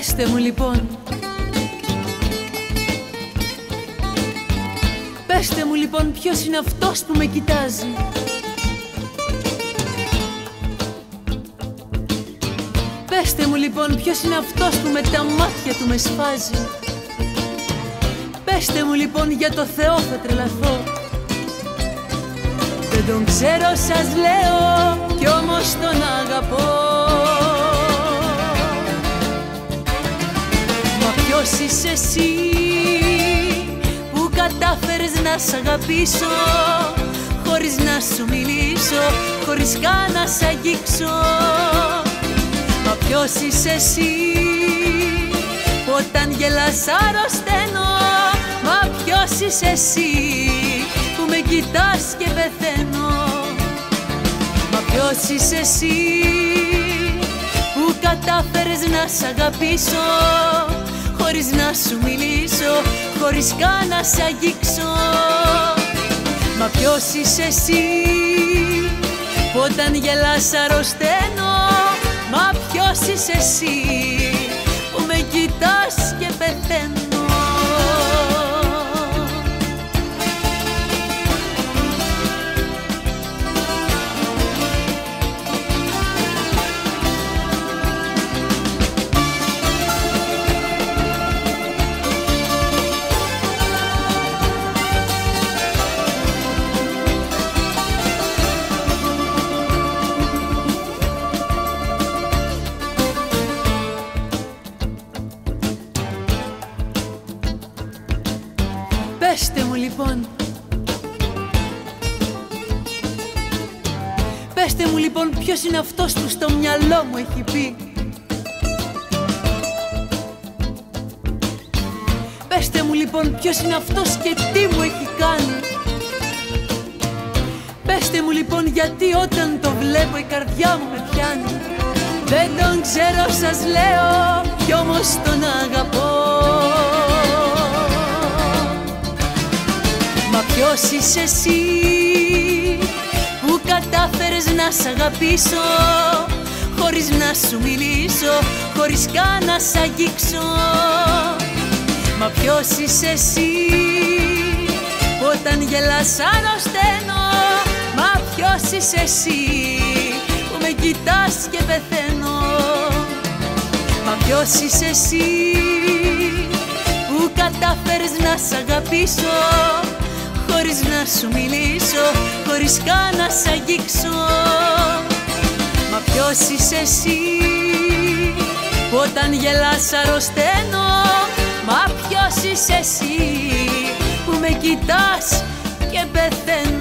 Πεςτε μου λοιπόν. Πεςτε μου λοιπόν ποιος είναι αυτός που με κοιτάζει. Πεςτε μου λοιπόν ποιος είναι αυτός που με τα μάτια του με σφάζει. Πεςτε μου λοιπόν για το Θεό θα τρελαθώ. Δεν τον ξέρω σας λέω κι όμως τον αγαπώ Μα ποιος είσαι εσύ που κατάφερες να σ' αγαπήσω Χωρίς να σου μιλήσω, χωρίς καν να σ' αγγίξω. Μα ποιος είσαι εσύ που όταν γελάς αρρωσταίνω; Μα ποιος είσαι εσύ που με κοιτάς και πεθαίνω; Μα ποιος είσαι εσύ που κατάφερες να σ' αγαπήσω Χωρίς να σου μιλήσω, χωρίς καν να σ' αγγίξω. Μα ποιος είσαι εσύ που όταν γελάς αρρωσταίνω. Μα ποιος είσαι εσύ που με κοιτάς και πεθαίνω Πεςτε μου λοιπόν. Πεςτε μου λοιπόν ποιος είναι αυτός που στο μυαλό μου έχει πει. Πεςτε μου λοιπόν ποιος είναι αυτός και τι μου έχει κάνει. Πεςτε μου λοιπόν γιατί όταν το βλέπω η καρδιά μου με πιάνει. Δεν τον ξέρω σας λέω κι όμως τον αγαπώ ποιος είσαι εσύ που κατάφερες να σ' αγαπήσω Χωρίς να σου μιλήσω, χωρίς καν να σ' αγγίξω. Μα ποιος είσαι εσύ που όταν γελάς αρρωσταίνω Μα ποιος είσαι εσύ που με κοιτάς και πεθαίνω. Μα ποιος είσαι εσύ που κατάφερες να σ' αγαπήσω Χωρίς να σου μιλήσω, χωρίς καν να σ' αγγίξω. Μα ποιος είσαι εσύ που όταν γελάς αρρωσταίνω. Μα ποιος είσαι εσύ που με κοιτάς και πεθαίνω